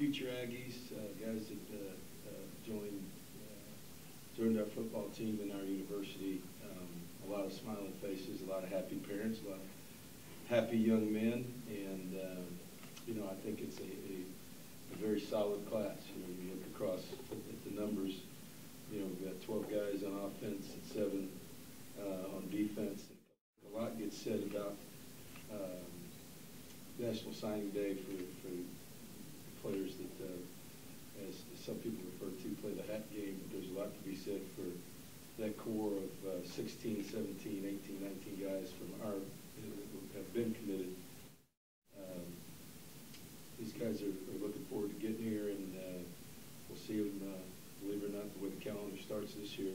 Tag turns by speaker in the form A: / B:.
A: future Aggies, uh, guys that uh, uh, joined uh, joined our football team in our university. Um, a lot of smiling faces, a lot of happy parents, a lot of happy young men, and um, you know I think it's a, a, a very solid class. You know, you look across at the numbers. You know, we've got 12 guys on offense and seven uh, on defense. A lot gets said about um, National Signing Day for, for some people refer to, play the hat game, but there's a lot to be said for that core of uh, 16, 17, 18, 19 guys from our who have been committed. Um, these guys are, are, looking forward to getting here, and uh, we'll see them, uh, believe it or not, the way the calendar starts this year.